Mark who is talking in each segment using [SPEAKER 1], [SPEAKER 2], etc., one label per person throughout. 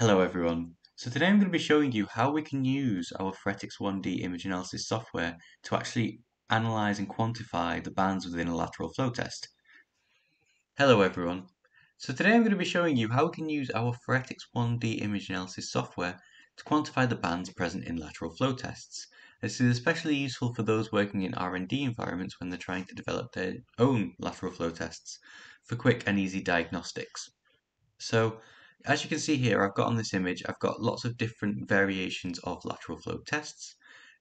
[SPEAKER 1] Hello everyone. So today I'm going to be showing you how we can use our Phoretix 1D image analysis software to actually analyze and quantify the bands within a lateral flow test. Hello everyone. So today I'm going to be showing you how we can use our Phoretix 1D image analysis software to quantify the bands present in lateral flow tests. This is especially useful for those working in R&D environments when they're trying to develop their own lateral flow tests for quick and easy diagnostics. So as you can see here, I've got on this image, I've got lots of different variations of lateral flow tests,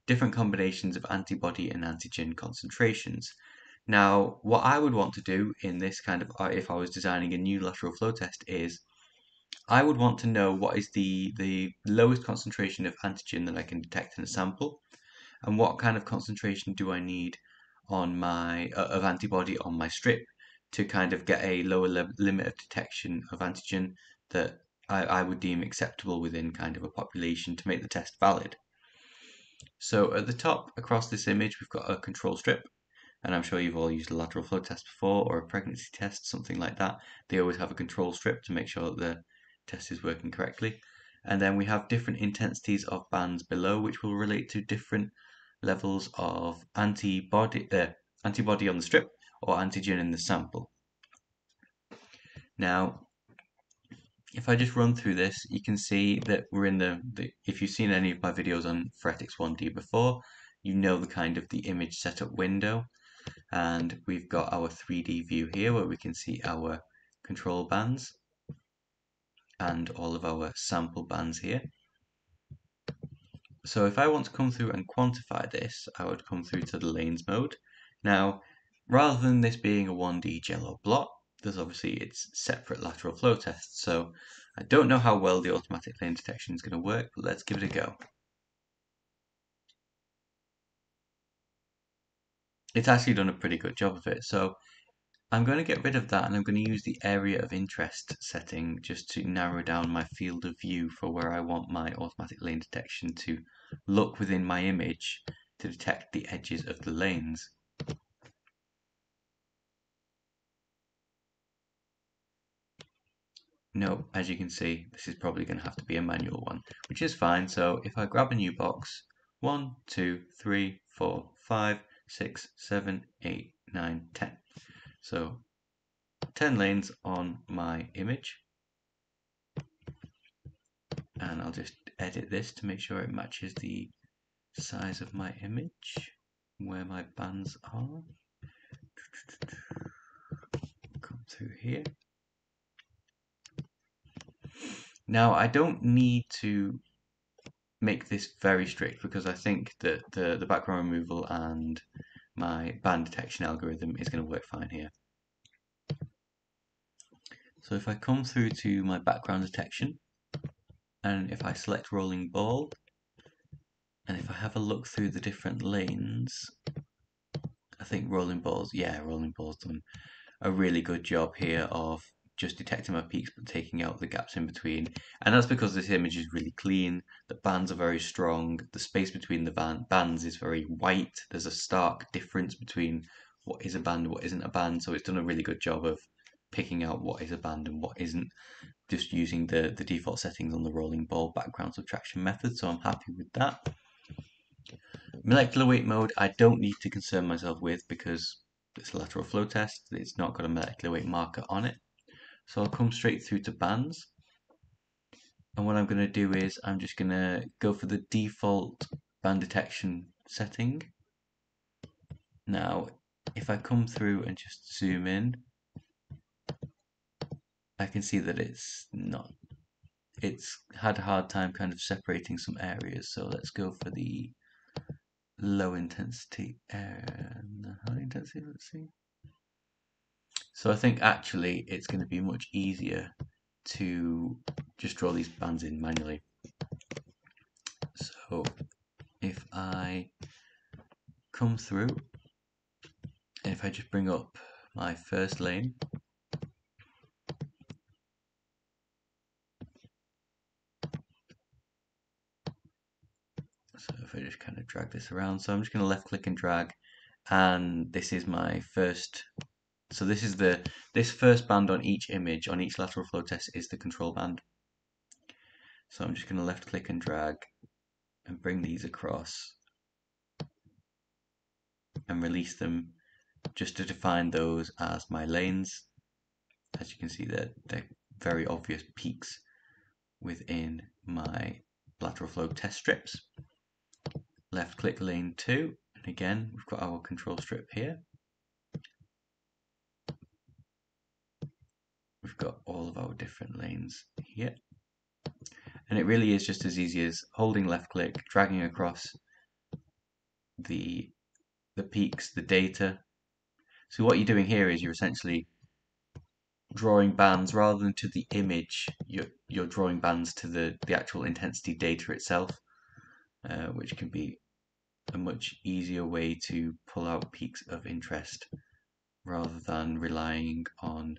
[SPEAKER 1] different combinations of antibody and antigen concentrations. Now, what I would want to do in this kind of, if I was designing a new lateral flow test is, I would want to know what is the, the lowest concentration of antigen that I can detect in a sample, and what kind of concentration do I need on my, uh, of antibody on my strip to kind of get a lower limit of detection of antigen that I, I would deem acceptable within kind of a population to make the test valid. So at the top across this image, we've got a control strip. And I'm sure you've all used a lateral flow test before or a pregnancy test, something like that. They always have a control strip to make sure that the test is working correctly. And then we have different intensities of bands below, which will relate to different levels of antibody, uh, antibody on the strip or antigen in the sample. Now, if I just run through this, you can see that we're in the, the, if you've seen any of my videos on Phoretix 1D before, you know the kind of the image setup window. And we've got our 3D view here where we can see our control bands and all of our sample bands here. So if I want to come through and quantify this, I would come through to the lanes mode. Now, rather than this being a 1D jello block, there's obviously its separate lateral flow test. So I don't know how well the automatic lane detection is going to work, but let's give it a go. It's actually done a pretty good job of it. So I'm going to get rid of that and I'm going to use the area of interest setting just to narrow down my field of view for where I want my automatic lane detection to look within my image to detect the edges of the lanes. No, as you can see, this is probably going to have to be a manual one, which is fine. So if I grab a new box, one, two, three, four, five, six, seven, eight, nine, ten. So 10 lanes on my image. And I'll just edit this to make sure it matches the size of my image, where my bands are. Come through here. Now, I don't need to make this very strict because I think that the, the background removal and my band detection algorithm is going to work fine here. So if I come through to my background detection and if I select rolling ball and if I have a look through the different lanes, I think rolling balls, yeah, rolling balls done a really good job here of just detecting my peaks but taking out the gaps in between. And that's because this image is really clean, the bands are very strong, the space between the band bands is very white, there's a stark difference between what is a band and what isn't a band, so it's done a really good job of picking out what is a band and what isn't, just using the, the default settings on the rolling ball background subtraction method, so I'm happy with that. Molecular weight mode, I don't need to concern myself with because it's a lateral flow test, it's not got a molecular weight marker on it. So I'll come straight through to bands. And what I'm going to do is I'm just going to go for the default band detection setting. Now, if I come through and just zoom in, I can see that it's not, it's had a hard time kind of separating some areas. So let's go for the low intensity and high intensity, let's see. So I think actually it's going to be much easier to just draw these bands in manually. So if I come through, if I just bring up my first lane, so if I just kind of drag this around, so I'm just going to left click and drag, and this is my first so this is the this first band on each image on each lateral flow test is the control band. So I'm just going to left click and drag and bring these across and release them just to define those as my lanes. As you can see, they're, they're very obvious peaks within my lateral flow test strips. Left click lane 2, and again, we've got our control strip here. Got all of our different lanes here. And it really is just as easy as holding left click, dragging across the the peaks, the data. So what you're doing here is you're essentially drawing bands rather than to the image, you're, you're drawing bands to the, the actual intensity data itself, uh, which can be a much easier way to pull out peaks of interest rather than relying on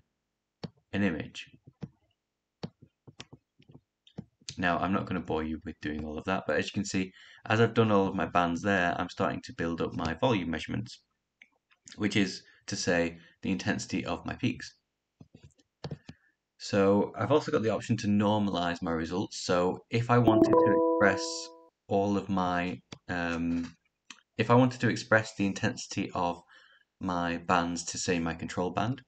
[SPEAKER 1] an image. Now, I'm not going to bore you with doing all of that, but as you can see, as I've done all of my bands there, I'm starting to build up my volume measurements, which is to say the intensity of my peaks. So I've also got the option to normalize my results. So if I wanted to express all of my, um, if I wanted to express the intensity of my bands to say my control band,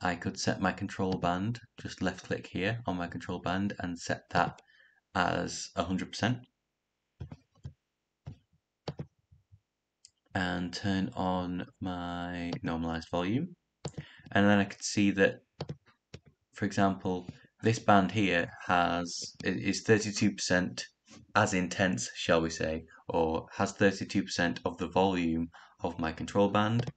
[SPEAKER 1] I could set my control band, just left click here on my control band and set that as 100% and turn on my normalized volume. And then I could see that for example this band here has is 32% as intense shall we say or has 32% of the volume of my control band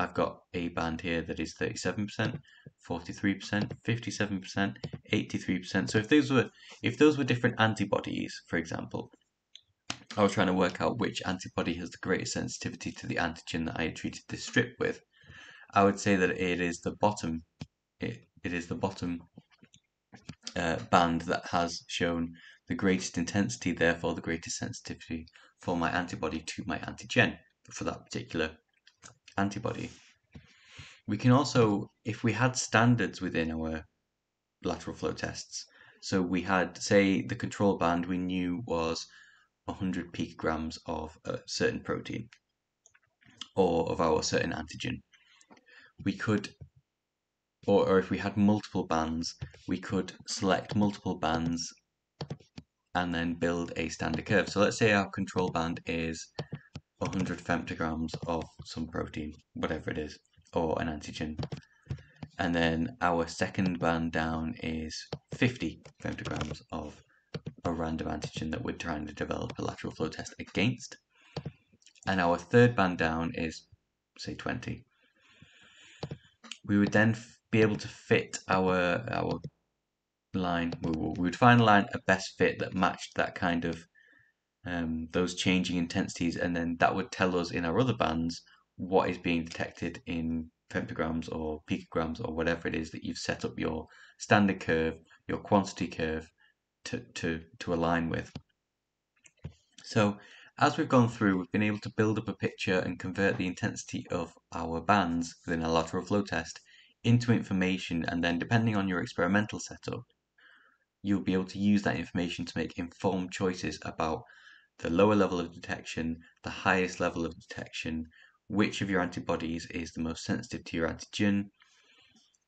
[SPEAKER 1] I've got a band here that is 37%, 43%, 57%, 83%. So if those were if those were different antibodies, for example, I was trying to work out which antibody has the greatest sensitivity to the antigen that I had treated this strip with. I would say that it is the bottom it, it is the bottom uh, band that has shown the greatest intensity, therefore the greatest sensitivity for my antibody to my antigen for that particular antibody. We can also, if we had standards within our lateral flow tests, so we had, say, the control band we knew was 100 picograms of a certain protein or of our certain antigen. We could, or, or if we had multiple bands, we could select multiple bands and then build a standard curve. So let's say our control band is 100 femtograms of some protein, whatever it is, or an antigen. And then our second band down is 50 femtograms of a random antigen that we're trying to develop a lateral flow test against. And our third band down is, say, 20. We would then be able to fit our our line. We would find a line a best fit that matched that kind of um, those changing intensities, and then that would tell us in our other bands what is being detected in femtograms or picograms or whatever it is that you've set up your standard curve, your quantity curve to, to, to align with. So as we've gone through, we've been able to build up a picture and convert the intensity of our bands within a lateral flow test into information, and then depending on your experimental setup, you'll be able to use that information to make informed choices about the lower level of detection, the highest level of detection, which of your antibodies is the most sensitive to your antigen,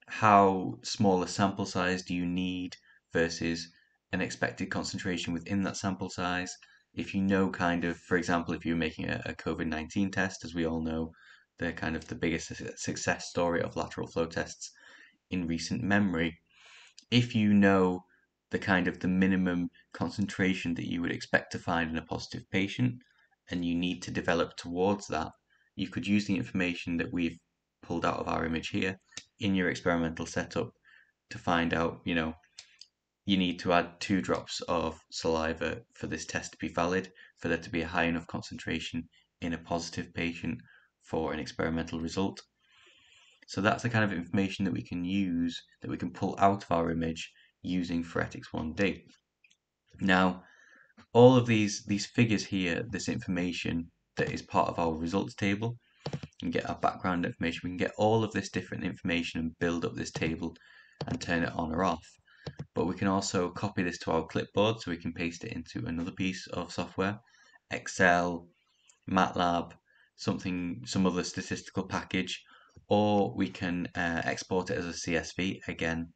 [SPEAKER 1] how small a sample size do you need versus an expected concentration within that sample size. If you know kind of, for example, if you're making a, a COVID-19 test, as we all know, they're kind of the biggest success story of lateral flow tests in recent memory. If you know the kind of the minimum concentration that you would expect to find in a positive patient and you need to develop towards that, you could use the information that we've pulled out of our image here in your experimental setup to find out, you know, you need to add two drops of saliva for this test to be valid, for there to be a high enough concentration in a positive patient for an experimental result. So that's the kind of information that we can use, that we can pull out of our image using Phoretix 1D. Now, all of these, these figures here, this information that is part of our results table, and get our background information, we can get all of this different information and build up this table and turn it on or off. but we can also copy this to our clipboard so we can paste it into another piece of software, Excel, MATLAB, something, some other statistical package, or we can uh, export it as a CSV, again,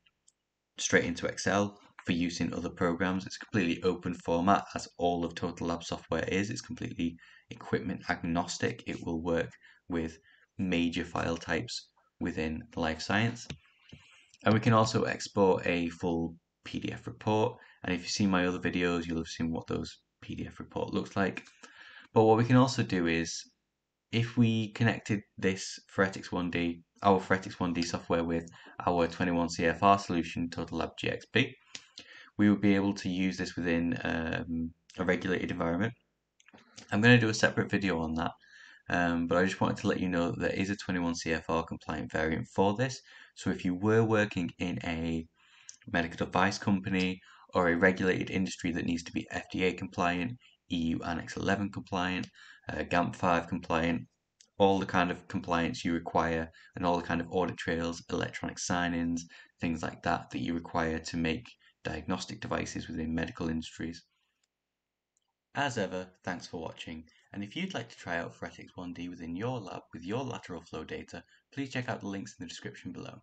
[SPEAKER 1] straight into Excel for use in other programs. It's completely open format as all of TotalLab software is. It's completely equipment agnostic. It will work with major file types within life science. And we can also export a full PDF report. And if you've seen my other videos, you'll have seen what those PDF report looks like. But what we can also do is, if we connected this Phoretix 1D, our Phoretix 1D software with our 21 CFR solution, TotalLab GXP, we will be able to use this within um, a regulated environment. I'm going to do a separate video on that, um, but I just wanted to let you know that there is a 21 CFR compliant variant for this. So if you were working in a medical device company or a regulated industry that needs to be FDA compliant, EU Annex 11 compliant, uh, GAMP5 compliant, all the kind of compliance you require and all the kind of audit trails, electronic sign-ins, things like that that you require to make diagnostic devices within medical industries. As ever, thanks for watching, and if you'd like to try out Phoretix 1D within your lab with your lateral flow data, please check out the links in the description below.